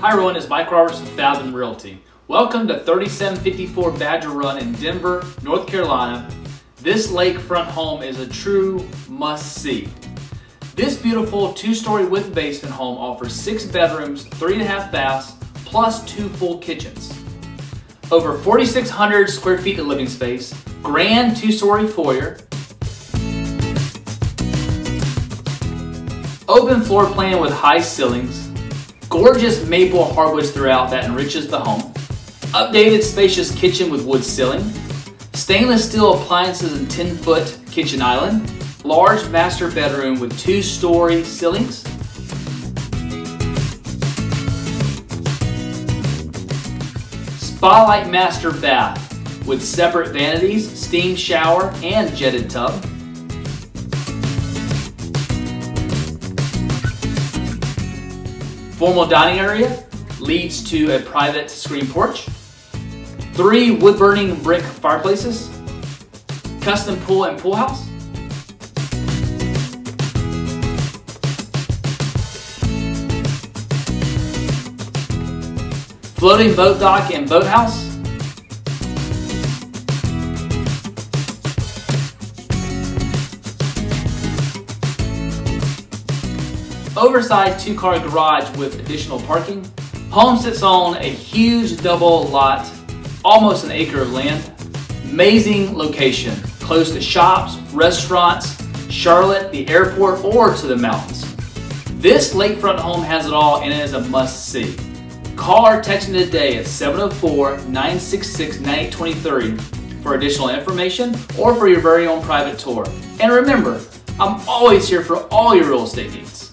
Hi everyone, it's Mike Roberts with Fathom Realty. Welcome to 3754 Badger Run in Denver, North Carolina. This lakefront home is a true must-see. This beautiful two-story with basement home offers six bedrooms, three and a half baths, plus two full kitchens. Over 4,600 square feet of living space, grand two-story foyer, open floor plan with high ceilings, gorgeous maple hardwoods throughout that enriches the home, updated spacious kitchen with wood ceiling, stainless steel appliances and 10 foot kitchen island, large master bedroom with two story ceilings, Spotlight master bath with separate vanities, steam shower, and jetted tub. Formal dining area leads to a private screen porch. Three wood-burning brick fireplaces. Custom pool and pool house. Floating boat dock and boathouse. Oversized two-car garage with additional parking. Home sits on a huge double lot, almost an acre of land. Amazing location, close to shops, restaurants, Charlotte, the airport, or to the mountains. This lakefront home has it all and it is a must-see. Call or text me today at 704-966-9823 for additional information or for your very own private tour. And remember, I'm always here for all your real estate needs.